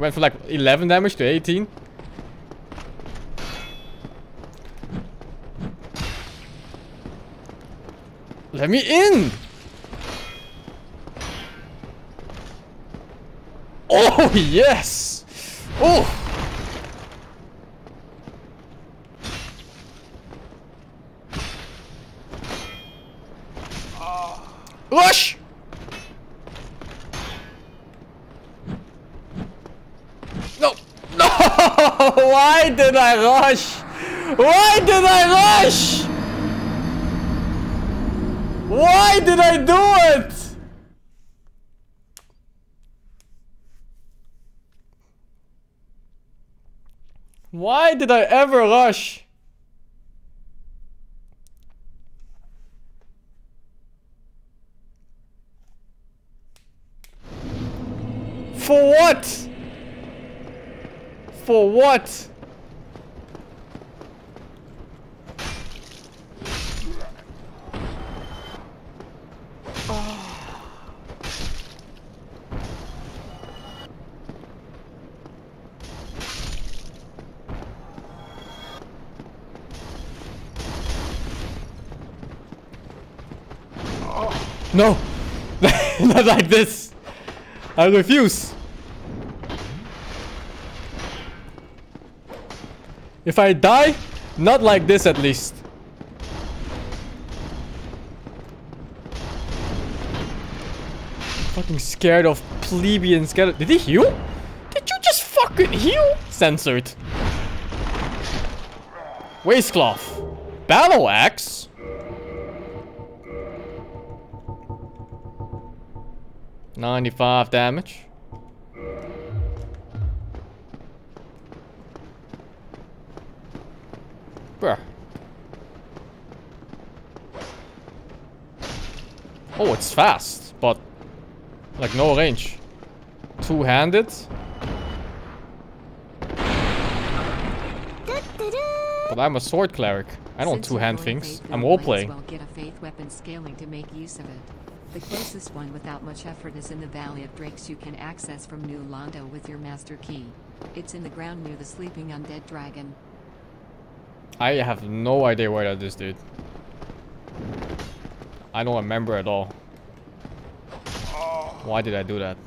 Went from like 11 damage to 18. Let me in! Oh, yes! Oh! Rush! No! No! Why did I rush? Why did I rush? Why did I do it? Why did I ever rush? For what? For what? Oh. No! Not like this! I refuse! If I die, not like this at least. Fucking scared of plebeian scared. Did he heal? Did you just fucking heal? Censored. Waistcloth. Battle axe. Ninety-five damage. Bruh. Oh, it's fast, but like no range. Two-handed. But I'm a sword cleric. I don't two-hand things. I'm role playing. Well get a faith weapon scaling to make use of it. The closest one without much effort is in the Valley of Drakes you can access from New Londo with your master key. It's in the ground near the sleeping undead dragon. I have no idea where that is, dude. I don't remember at all. Why did I do that?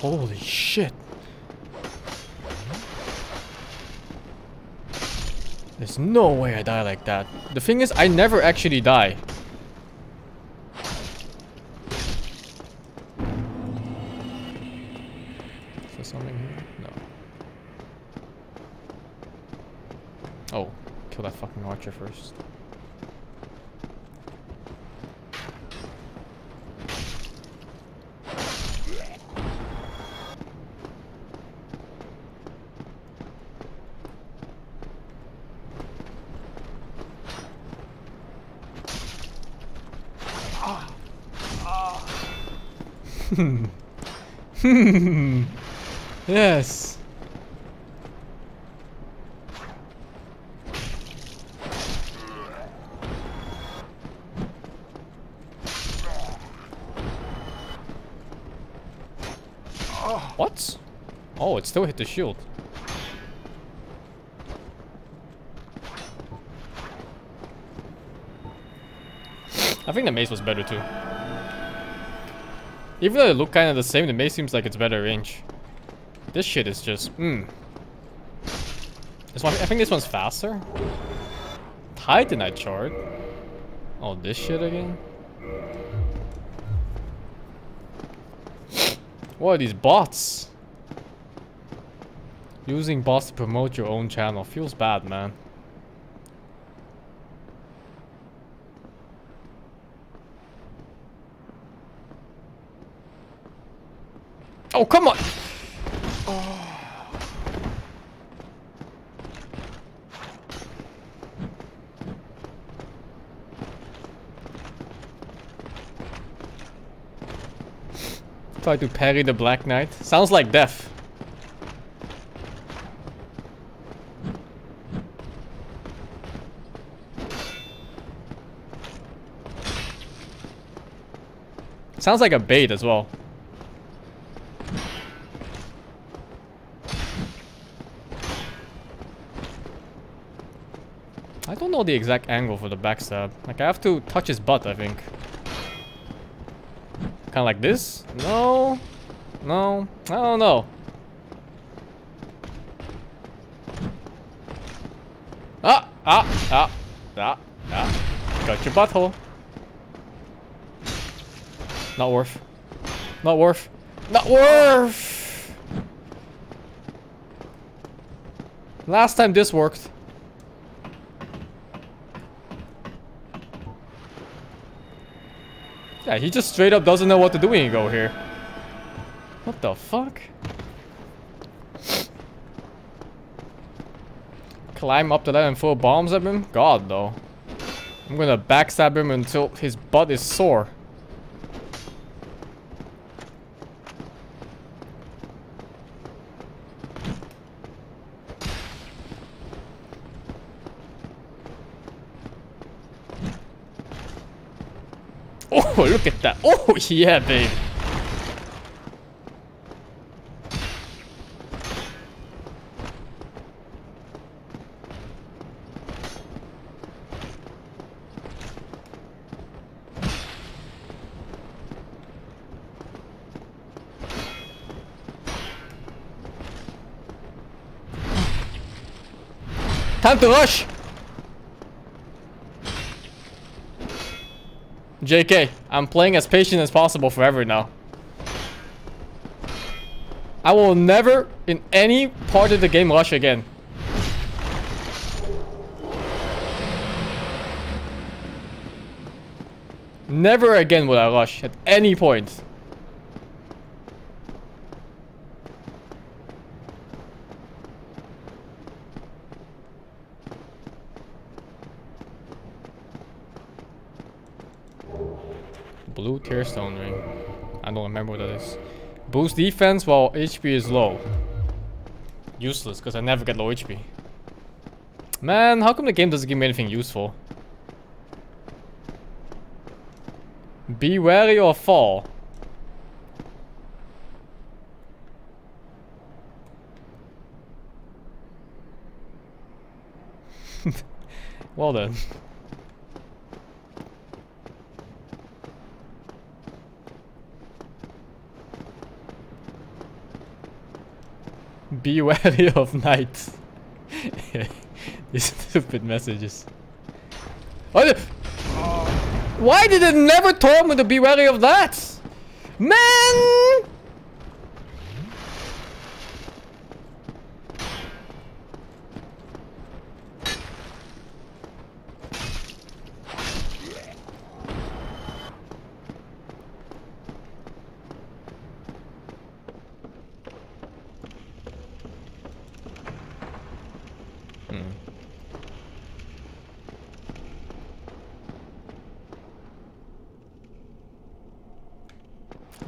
Holy shit. There's no way I die like that. The thing is, I never actually die. Archer first. Hmm. yes. What? Oh, it still hit the shield. I think the mace was better too. Even though they look kind of the same, the mace seems like it's better range. This shit is just, hmm. This one, I think this one's faster. Titanite Shard. Oh, this shit again. What are these bots? Using bots to promote your own channel feels bad, man. Oh, come on! Try to parry the Black Knight. Sounds like death. Sounds like a bait as well. I don't know the exact angle for the backstab. Like, I have to touch his butt, I think. Kind of like this? No. No. I don't know. Ah! Ah! Ah! Ah! Ah! Got your butthole. Not worth. Not worth. Not worth! Last time this worked. Yeah, he just straight up doesn't know what to do when you go here. What the fuck? Climb up to that and throw bombs at him? God, though. I'm gonna backstab him until his butt is sore. Oh, look at that. Oh, yeah, babe. Time to rush! JK, I'm playing as patient as possible forever now. I will never, in any part of the game, rush again. Never again will I rush at any point. Tearstone Ring. I don't remember what that is. Boost defense while HP is low. Useless, because I never get low HP. Man, how come the game doesn't give me anything useful? Be wary or fall. well then. Be wary of knights. These stupid messages. Oh, why did it never tell me to be wary of that? Man!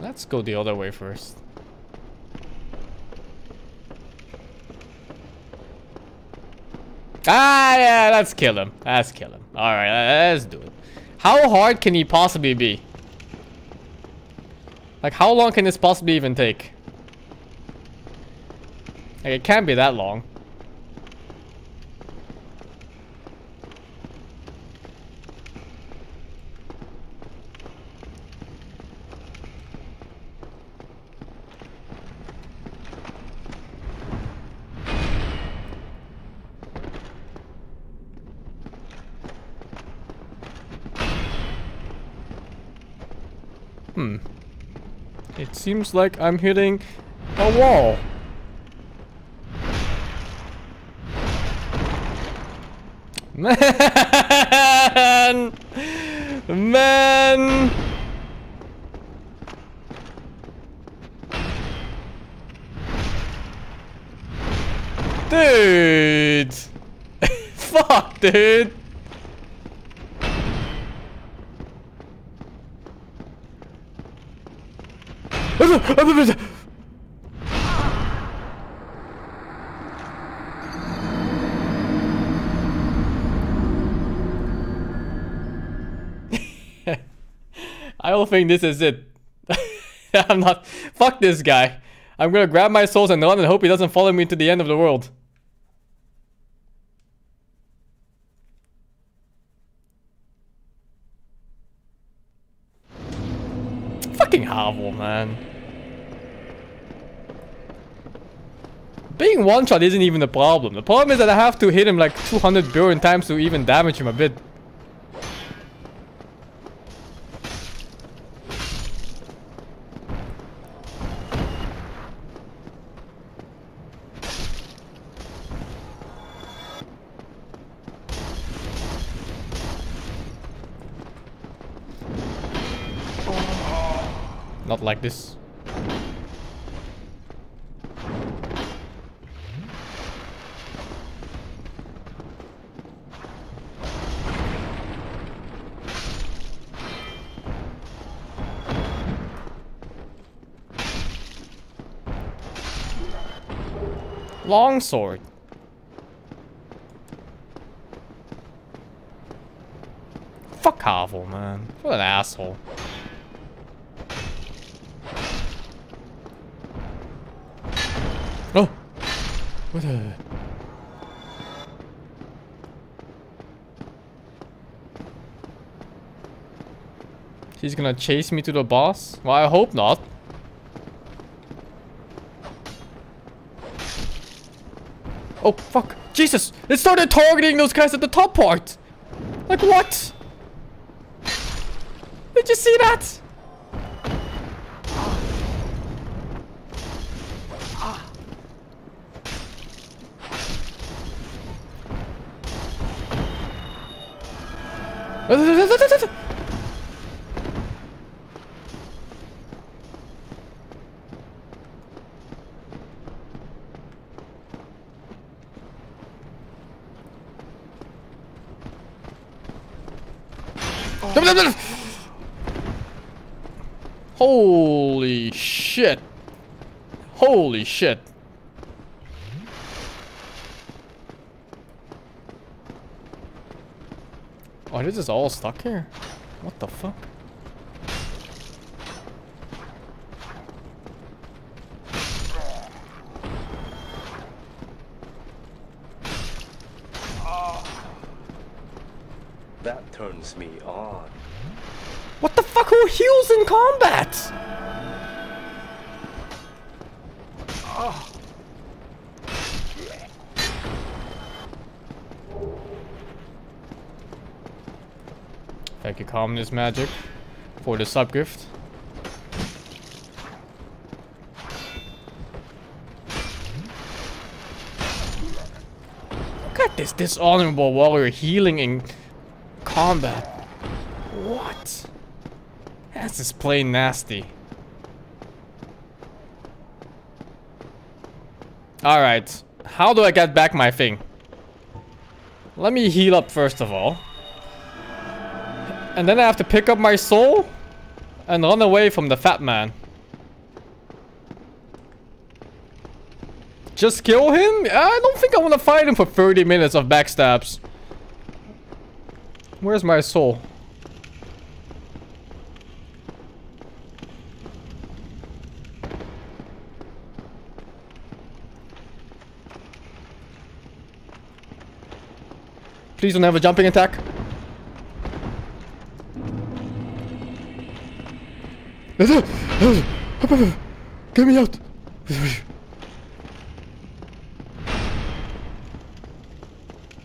Let's go the other way first. Ah, yeah, let's kill him. Let's kill him. Alright, let's do it. How hard can he possibly be? Like, how long can this possibly even take? Like, it can't be that long. Hmm. It seems like I'm hitting a wall. Man! Man! Dude! Fuck, dude! I don't think this is it. I'm not. Fuck this guy. I'm gonna grab my souls and run and hope he doesn't follow me to the end of the world. Fucking Havel, man. Being one shot isn't even the problem. The problem is that I have to hit him like 200 billion times to even damage him a bit. Not like this. Longsword. Fuck Havel, man. What an asshole. Oh! What a... He's gonna chase me to the boss? Well, I hope not. Oh, fuck. Jesus! It started targeting those guys at the top part! Like, what? Did you see that? Holy shit. Holy shit. Oh, this is all stuck here? What the fuck? That turns me on. What heals in combat? Thank you, Calmness Magic, for the sub gift. Look at this dishonorable warrior healing in combat. That's just plain nasty. Alright. How do I get back my thing? Let me heal up first of all. And then I have to pick up my soul and run away from the fat man. Just kill him? I don't think I want to fight him for 30 minutes of backstabs. Where's my soul? Please don't have a jumping attack. Get me out!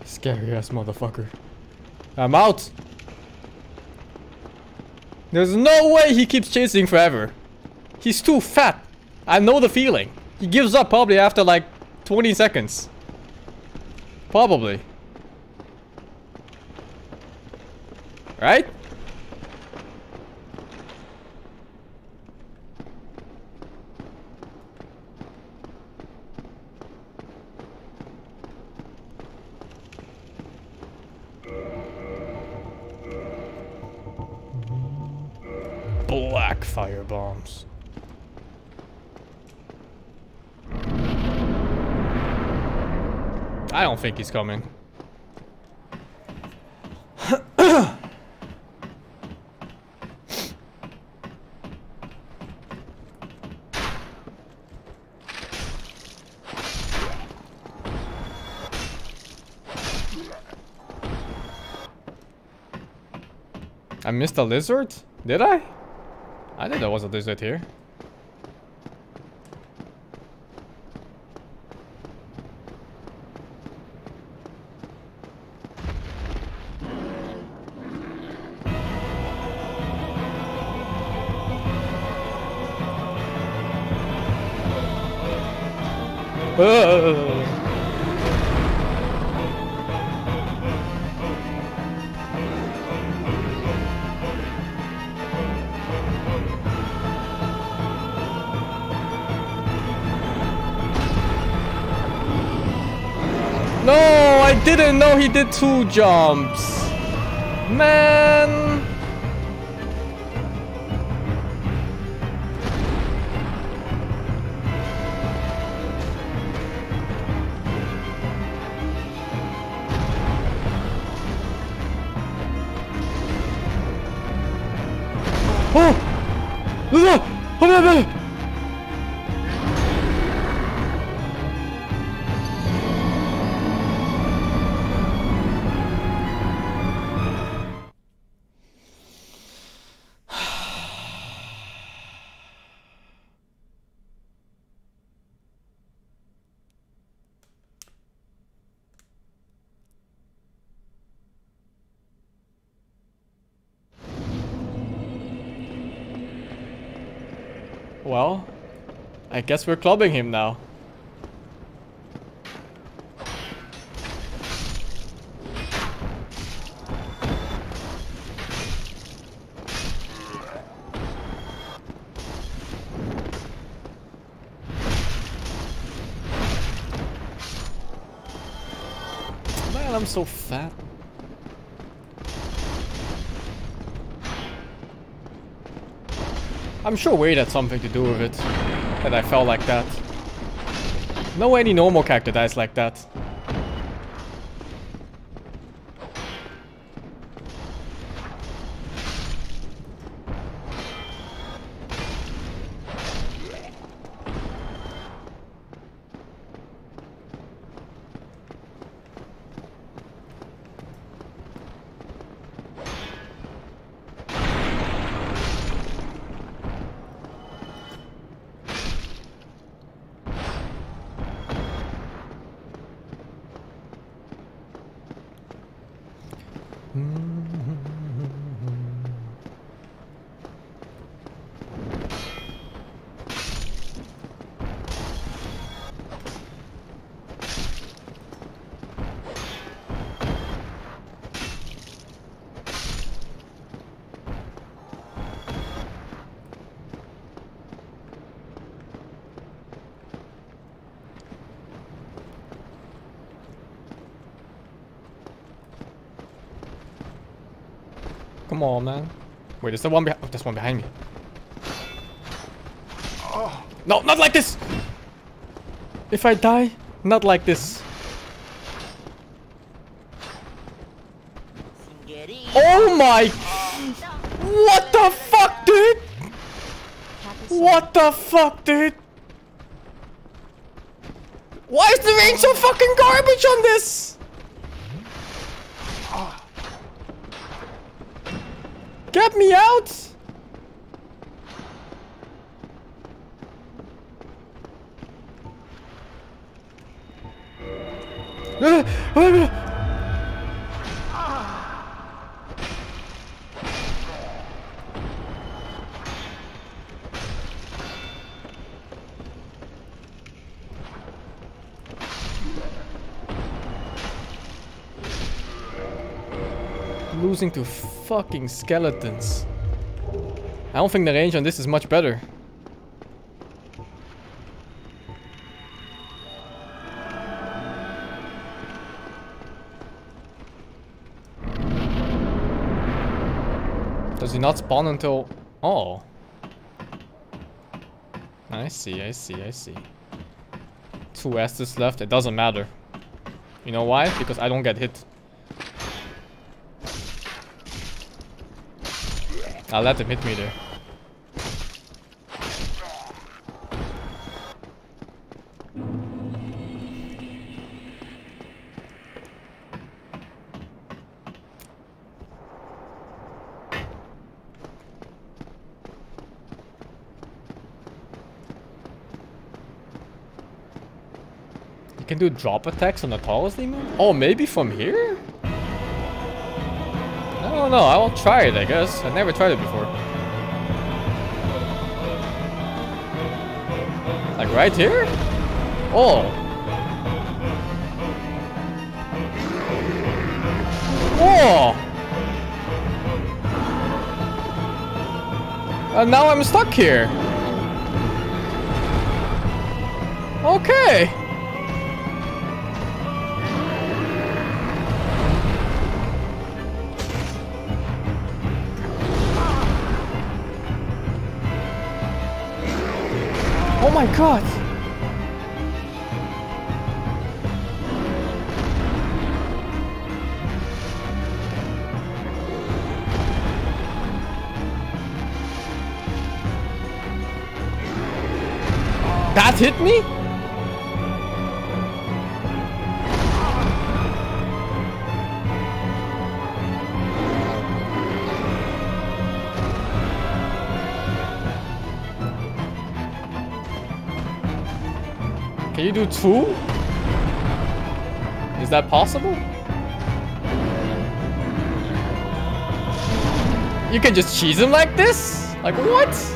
Scary ass motherfucker. I'm out! There's no way he keeps chasing forever. He's too fat. I know the feeling. He gives up probably after like 20 seconds. Probably. Right? Black fire bombs. I don't think he's coming. I missed a lizard? Did I? I know there was a lizard here. He did two jumps. Man. Oh! Oh! Oh! oh, oh. Well, I guess we're clubbing him now. I'm sure Wade had something to do with it. That I fell like that. No any normal character dies like that. Come on, man. Wait, is there one behind? Oh, there's one behind me. Oh. No, not like this! If I die, not like this. Oh my! What the fuck, dude? What the fuck, dude? Why is the range so fucking garbage on this? Me out! Losing to fucking skeletons. I don't think the range on this is much better. Does he not spawn until... Oh. I see, I see, I see. Two Estus left, it doesn't matter. You know why? Because I don't get hit. I'll let them hit me there. You can do drop attacks on the Taurus Demon? Oh, maybe from here? I don't know. I'll try it, I guess. I've never tried it before. Like right here? Oh. Whoa! And now I'm stuck here. Okay. My god. That hit me? Do two? Is that possible? You can just cheese him like this? Like what?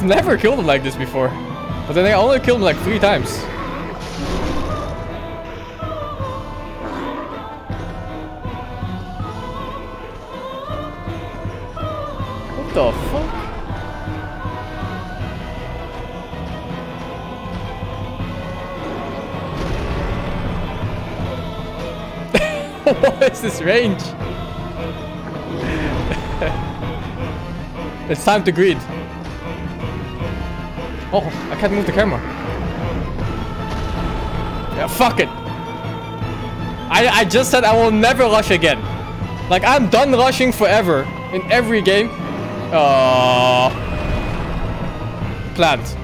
I've never killed him like this before. But then I only killed him like three times. What the fuck? what is this range? it's time to greed. Oh, I can't move the camera. Yeah, fuck it. I, I just said I will never rush again. Like, I'm done rushing forever in every game. Uh, plant.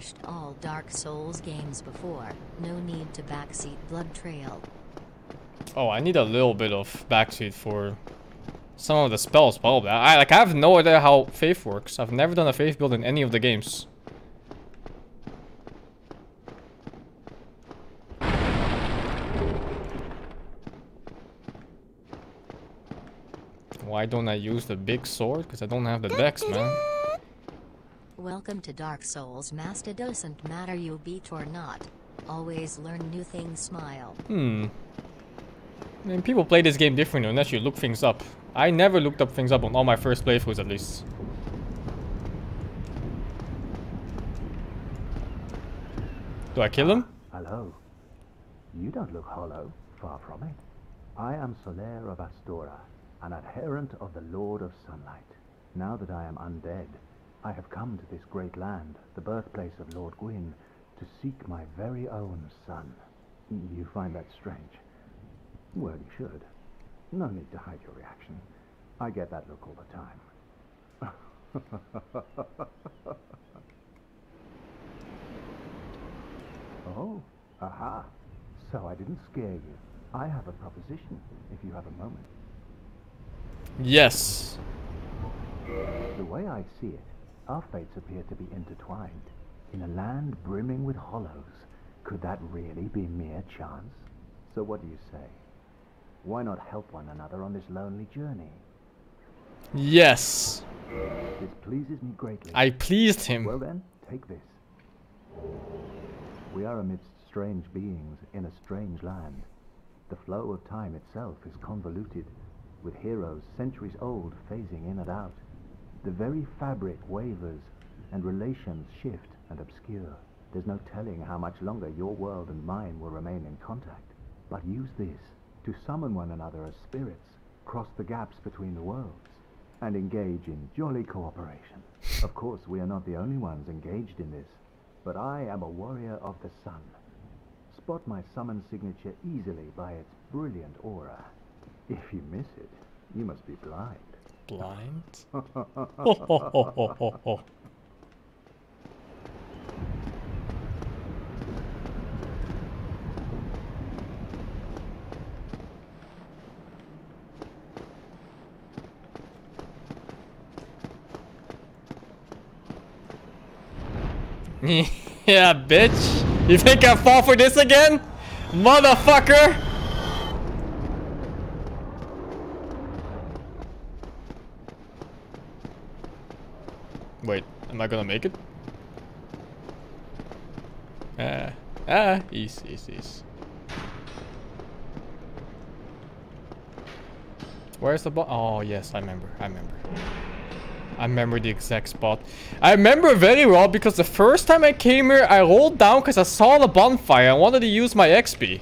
Finished all Dark Souls games before. No need to backseat Blood Trail. Oh, I need a little bit of backseat for some of the spells, probably. I like I have no idea how faith works. I've never done a faith build in any of the games. Why don't I use the big sword? Because I don't have the dex, man. Welcome to Dark Souls Master doesn't matter you beat or not. Always learn new things smile. Hmm. I mean, people play this game differently unless you look things up. I never looked up things up on all my first playthroughs, at least. Do I kill him? Hello. You don't look hollow, far from it. I am Solaire of Astora, an adherent of the Lord of Sunlight. Now that I am undead, I have come to this great land, the birthplace of Lord Gwyn, to seek my very own sun. You find that strange? Well, you should. No need to hide your reaction. I get that look all the time. Oh, aha. So I didn't scare you. I have a proposition, if you have a moment. Yes. The way I see it, our fates appear to be intertwined. In a land brimming with hollows, could that really be mere chance? So what do you say? Why not help one another on this lonely journey? Yes. This pleases me greatly. I pleased him. Well then, take this. We are amidst strange beings in a strange land. The flow of time itself is convoluted, with heroes centuries old phasing in and out. The very fabric wavers, and relations shift and obscure. There's no telling how much longer your world and mine will remain in contact. But use this to summon one another as spirits, cross the gaps between the worlds, and engage in jolly cooperation. of course, we are not the only ones engaged in this, but I am a warrior of the sun. Spot my summon signature easily by its brilliant aura. If you miss it, you must be blind. Blind? ho, ho, ho, ho, ho, ho. yeah, bitch. You think I fall for this again? Motherfucker! Wait, am I gonna make it? Ah, ah, easy, easy, easy. Where's the ball? Oh, yes, I remember, I remember. I remember the exact spot. I remember very well because the first time I came here, I rolled down because I saw the bonfire. I wanted to use my XP.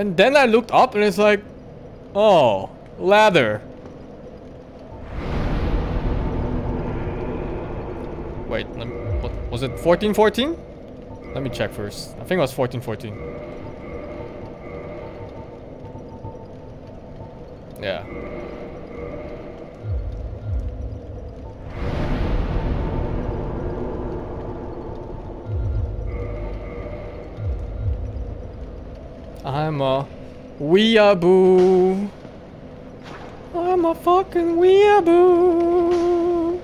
And then I looked up and it's like, oh, ladder. Wait, me, what, was it 1414? Let me check first. I think it was 1414. Yeah. I'm a weeaboo. I'm a fucking weeaboo.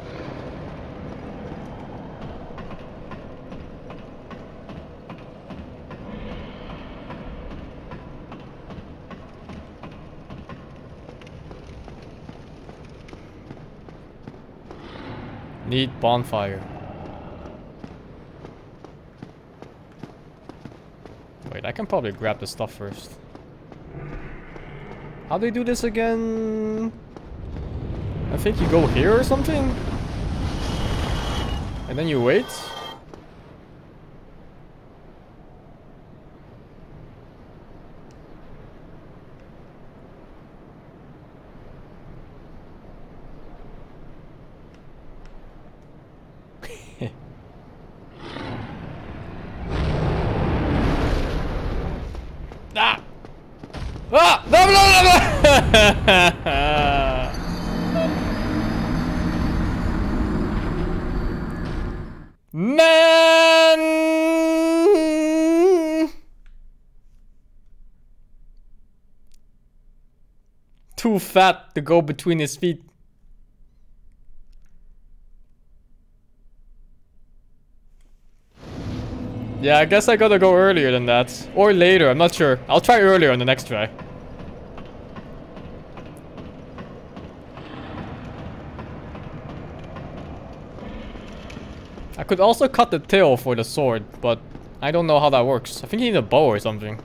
Need bonfire. I can probably grab the stuff first. How do they do this again? I think you go here or something? And then you wait? Ah! Ah! No, no, no, no! Man! Too fat to go between his feet. Yeah, I guess I gotta go earlier than that. Or later, I'm not sure. I'll try earlier on the next try. I could also cut the tail for the sword, but I don't know how that works. I think you need a bow or something.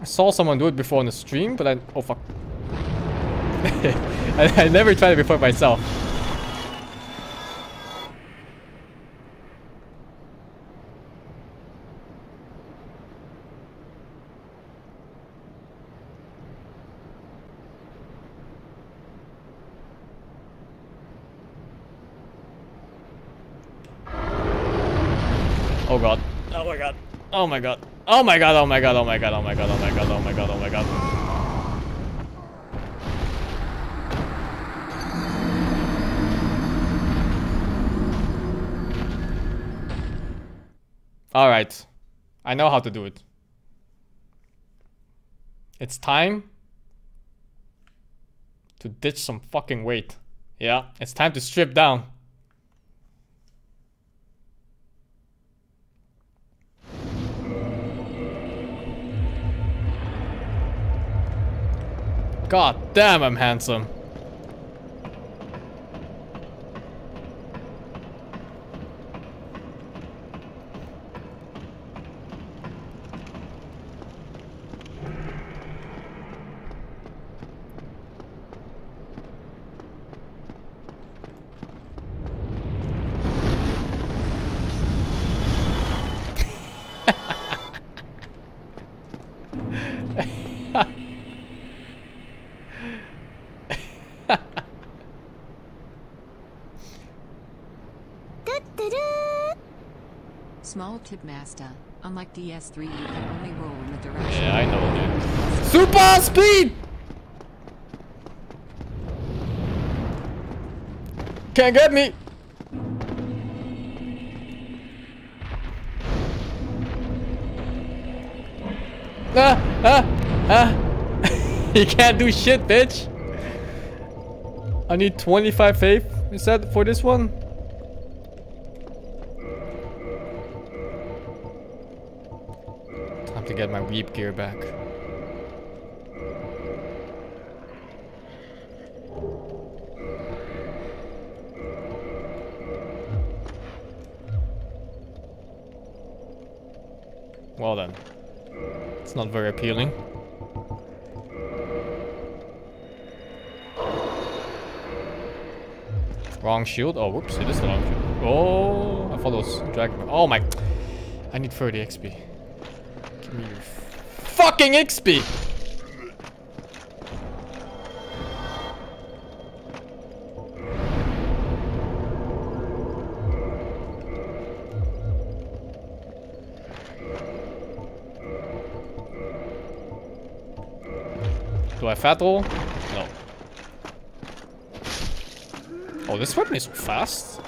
I saw someone do it before on the stream, but I... Oh, fuck. I, I never tried it before myself. Oh god. Oh my god. Oh my god. Oh my god. Oh my god. Oh my god. Oh my god. Oh my god. Oh my god. Oh my god. Alright. I know how to do it. It's time to ditch some fucking weight. Yeah, it's time to strip down. God damn, I'm handsome. Small tip master. Unlike DS3, you can only roll in the direction. Yeah, I know, dude. Super speed! Can't get me! Ah! Ah! Ah! you can't do shit, bitch! I need 25 faith. Is that for this one? Weep gear back. Well then. It's not very appealing. Wrong shield. Oh, whoops. It is the wrong shield. Oh, I thought it was dragon. Oh my. I need 30 XP. Give me your fucking XP! Do I fat roll? No. Oh, this weapon is fast.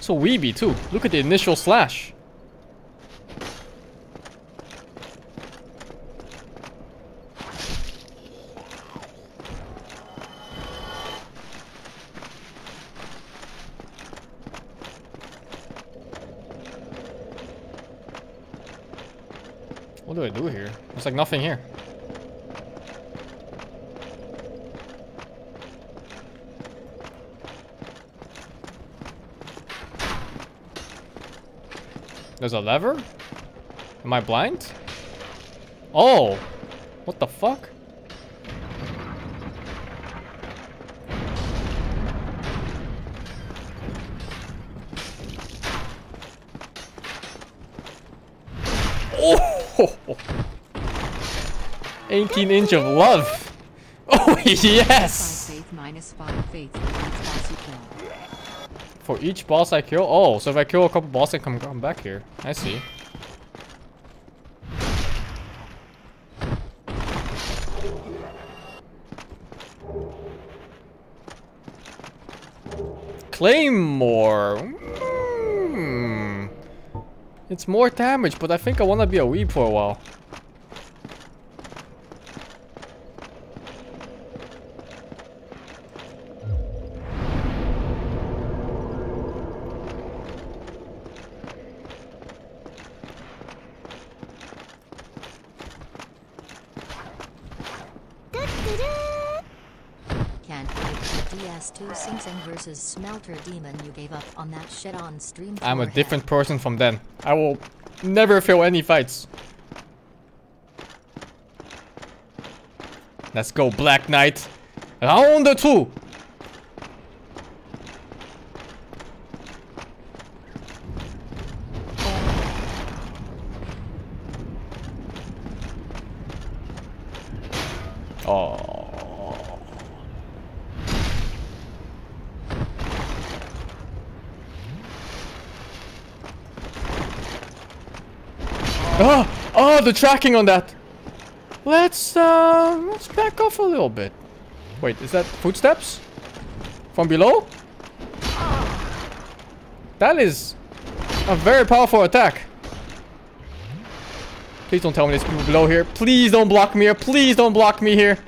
So weeby too. Look at the initial slash. What do I do here? There's like nothing here. There's a lever? Am I blind? Oh! What the fuck? 18 inch of love! Oh yes! 5 faith minus 5 faith for each boss I kill? Oh, so if I kill a couple bosses, I come, back here. I see. Claymore. Hmm. It's more damage, but I think I want to be a weeb for a while. That shit on stream. I'm a different person from then. I will never fail any fights. Let's go, Black Knight. Round two. Oh. Oh, oh, the tracking on that. Let's uh, let's back off a little bit. Wait, is that footsteps from below? That is a very powerful attack. Please don't tell me there's people below here. Please don't block me here. Please don't block me here.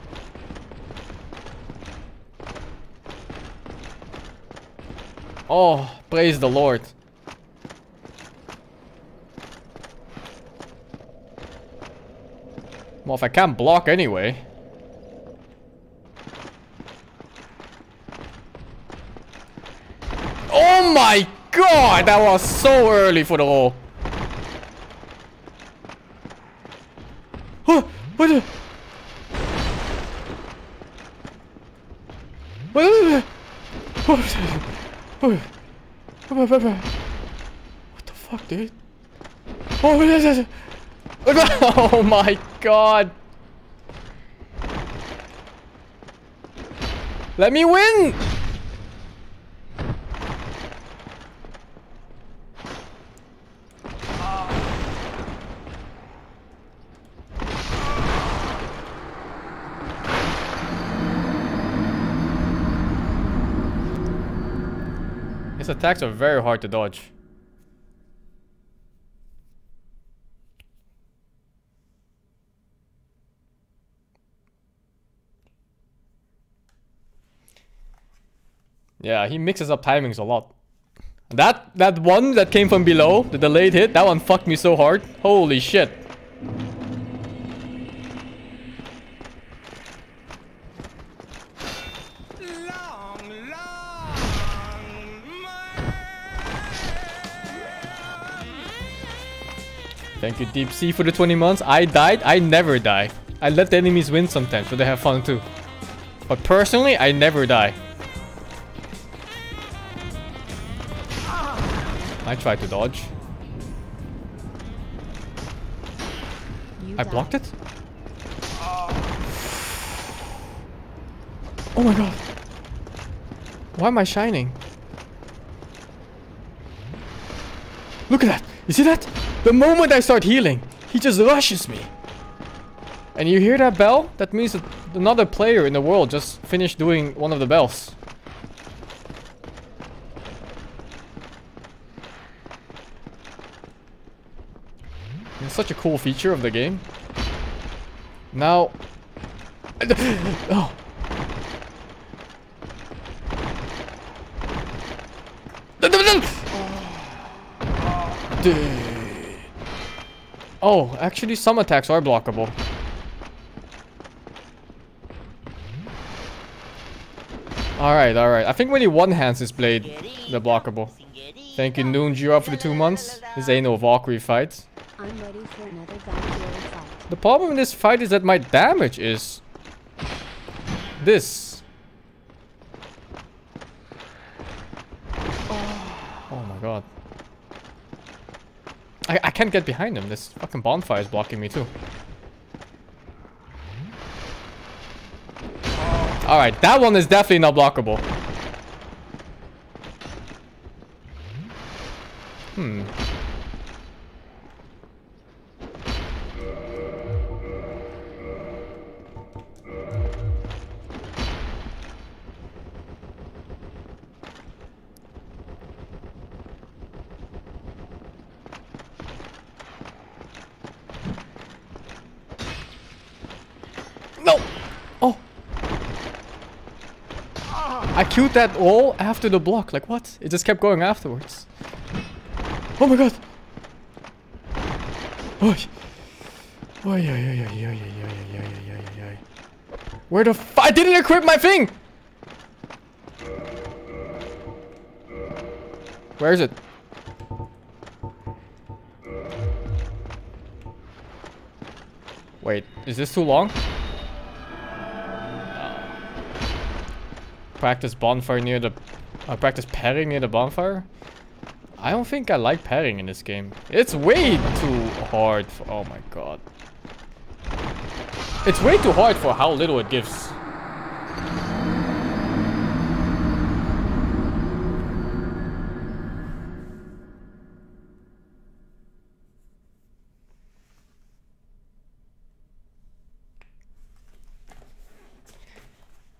Oh, praise the Lord. Well, if I can't block anyway. Oh my god! That was so early for the roll. Oh, what the? What the? Fuck, dude? Oh? Oh my god. Let me win! His attacks are very hard to dodge. Yeah, he mixes up timings a lot. That that one that came from below, the delayed hit, that one fucked me so hard. Holy shit. Thank you, Deep Sea, for the 20 months. I died. I never die. I let the enemies win sometimes, so they have fun too. But personally, I never die. I tried to dodge. You I died. blocked it? Oh. oh my god. Why am I shining? Look at that. You see that? The moment I start healing, he just rushes me. And you hear that bell? That means that another player in the world just finished doing one of the bells. It's such a cool feature of the game. Now... Oh. Dude. Oh, actually some attacks are blockable. Alright, alright. I think when he one-hands his blade, they're blockable. Thank you, Noon Jira, for the two months. This ain't no Valkyrie fight. I'm ready for another fight. The problem in this fight is that my damage is... This. Oh my god. I, I can't get behind him. This fucking bonfire is blocking me too. Alright, that one is definitely not blockable. Hmm. Killed that all after the block. Like, what? It just kept going afterwards. Oh my god! Oh! Oh, yeah, yeah, yeah, yeah, yeah, yeah, yeah, yeah, yeah, yeah, yeah. Where the f- I didn't equip my thing! Where is it? Wait, is this too long? Practice bonfire near the... Uh, practice parrying near the bonfire? I don't think I like parrying in this game. It's way too hard for... Oh my god. It's way too hard for how little it gives.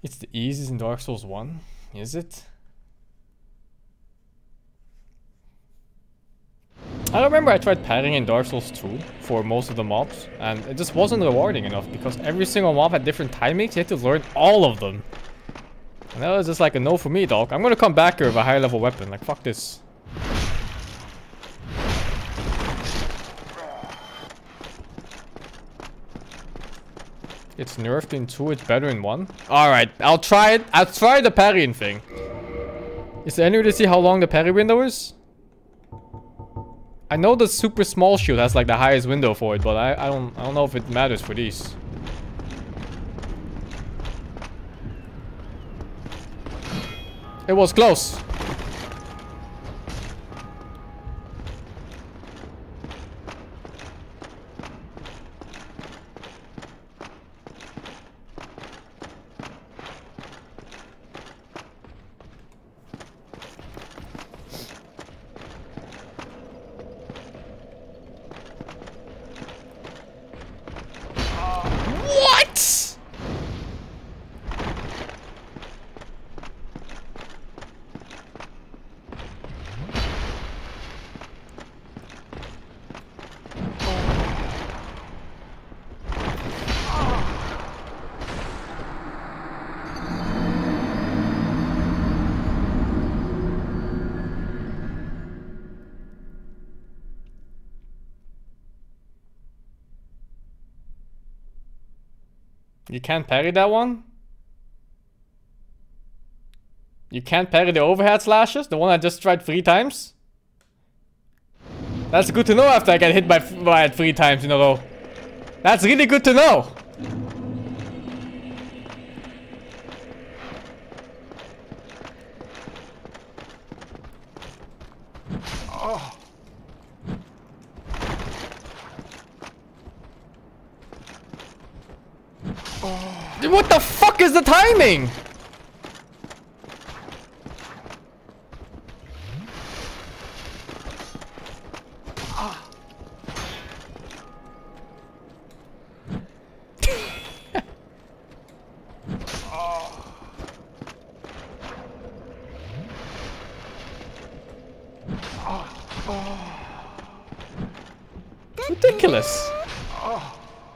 It's the easiest in Dark Souls 1, is it? I remember I tried parrying in Dark Souls 2 for most of the mobs, and it just wasn't rewarding enough because every single mob had different timings, you had to learn all of them. And that was just like a no for me, dog. I'm gonna come back here with a high level weapon, like fuck this. It's nerfed in 2, it's better in 1? Alright, I'll try it. I'll try the parrying thing. Is there any way to see how long the parry window is? I know the super small shield has like the highest window for it, but I, I don't I don't know if it matters for these. It was close. You can't parry that one? You can't parry the overhead slashes? The one I just tried three times? That's good to know after I get hit by, by it three times in a row. That's really good to know. Dude, What the fuck is the timing? Ridiculous.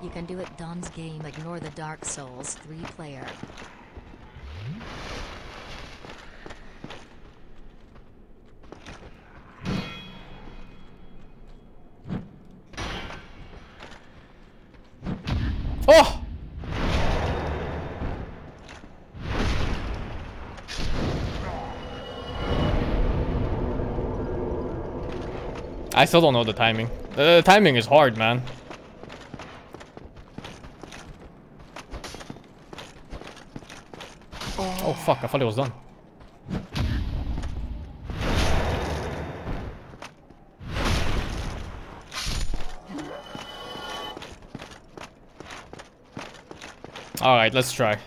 You can do it Don's game, ignore the Dark Souls 3 player. Oh! I still don't know the timing. The timing is hard, man. Oh fuck, I thought it was done. Alright, let's try.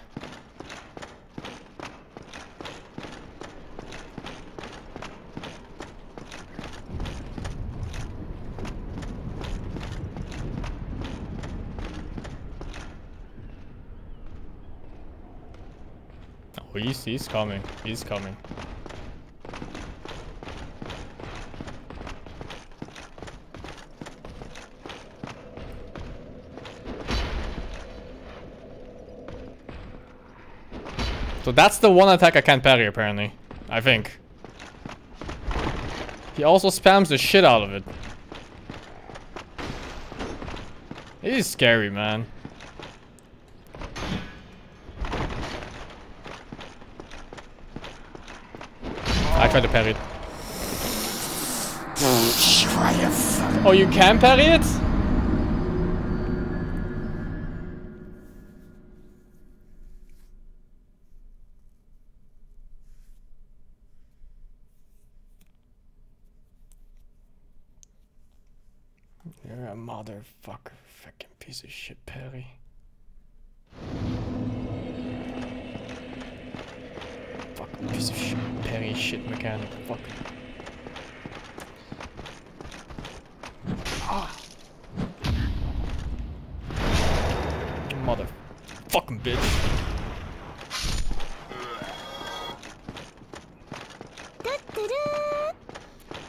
Oh, he's, coming. He's coming. So that's the one attack I can't parry, apparently. I think. He also spams the shit out of it. He's scary, man. It. Oh, you can parry it? You're a motherfucker, fucking piece of shit, parry. Fucking piece of shit, parry shit mechanic, fuck. Mother fucking bitch.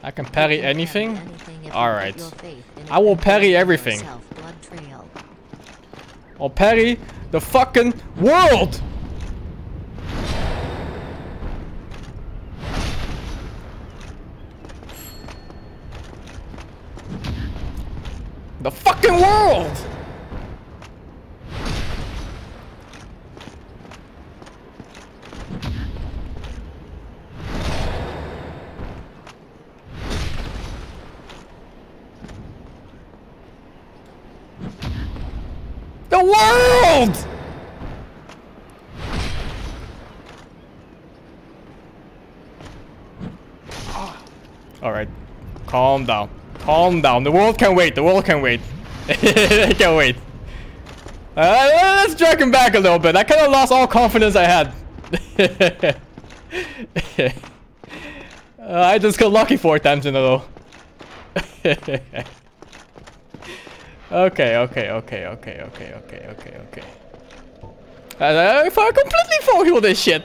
I can parry anything? Anything if you Alright. put your faith in I will parry everything. I'll parry the fucking world! The fucking world! The world! Alright. Calm down. Calm down. The world can wait. The world can wait. it can wait. Uh, let's drag him back a little bit. I kind of lost all confidence I had. Uh, I just got lucky four times in a row. okay, okay, okay, okay, okay, okay, okay, okay. Uh, if I completely foil this shit.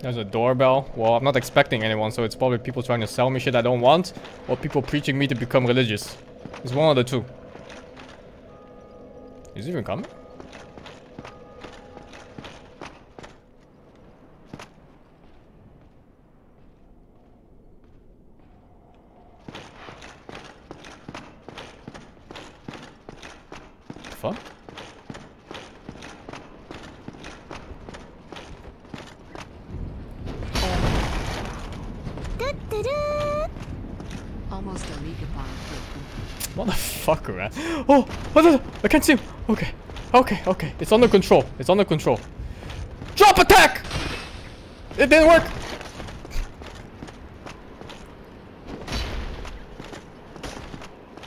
There's a doorbell. Well, I'm not expecting anyone, so it's probably people trying to sell me shit I don't want, or people preaching me to become religious. It's one of the two. Is he even coming? fuck? Almost a league of bomb Motherfucker, Oh, the? I can't see him. Okay, okay, okay. It's under control. It's under control. Drop attack! It didn't work.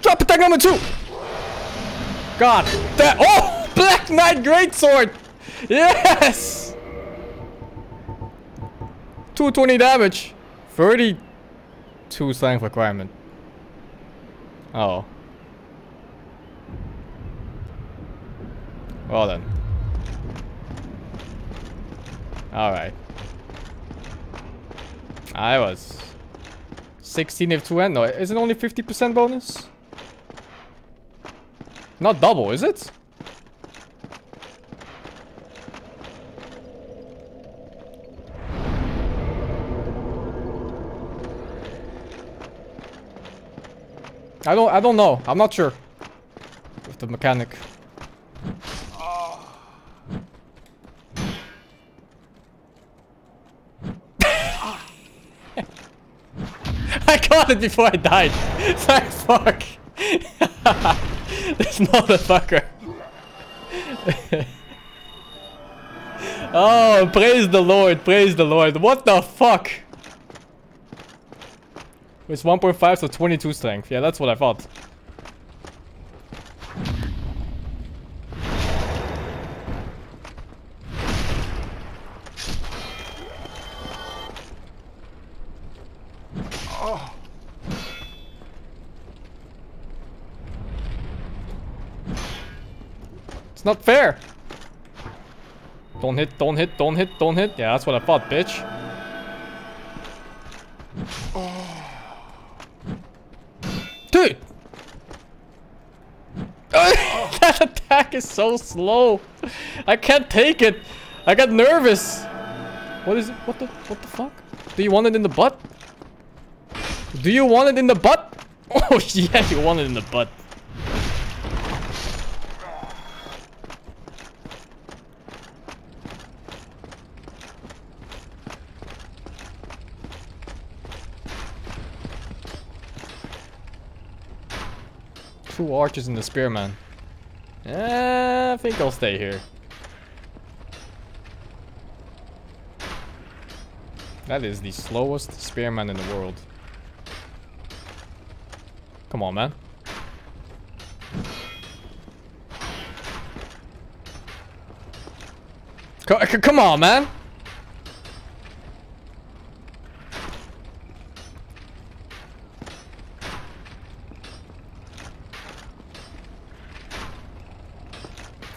Drop attack number two. God, that. Oh, Black Knight Greatsword. Yes. 220 damage. 32 strength requirement. Oh. Well then. Alright. I was 16 if 2 end. No, is it only 50% bonus? Not double, is it? I don't I don't know. I'm not sure. With the mechanic. I got it before I died. Thank fuck. this motherfucker. oh, praise the Lord, praise the Lord. What the fuck? It's 1.5, so 22 strength. Yeah, that's what I thought. It's not fair. Don't hit, don't hit, don't hit, don't hit. Yeah, that's what I thought, bitch. Dude! that attack is so slow. I can't take it. I got nervous. What is it? What the? What the fuck? Do you want it in the butt? Do you want it in the butt? Oh yeah, you want it in the butt. Archers and the spearman. Eh, I think I'll stay here. That is the slowest spearman in the world. Come on, man. C come on, man.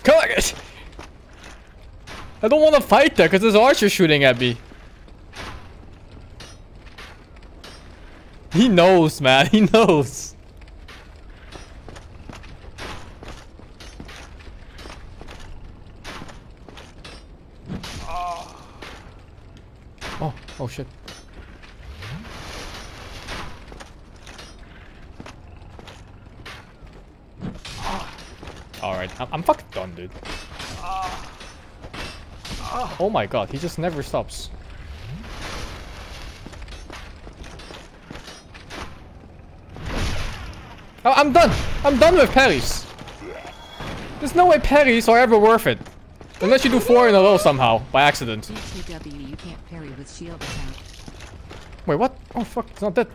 Come on. I don't want to fight there because there's archer shooting at me. He knows, man. He knows. Oh, oh shit. Alright, I'm, I'm fucking done, dude. Oh my god, he just never stops. Oh, I'm done! I'm done with parries! There's no way parries are ever worth it. Unless you do four in a row somehow, by accident. BTW, you can't parry with shield attack. Wait, what? Oh fuck, it's not dead.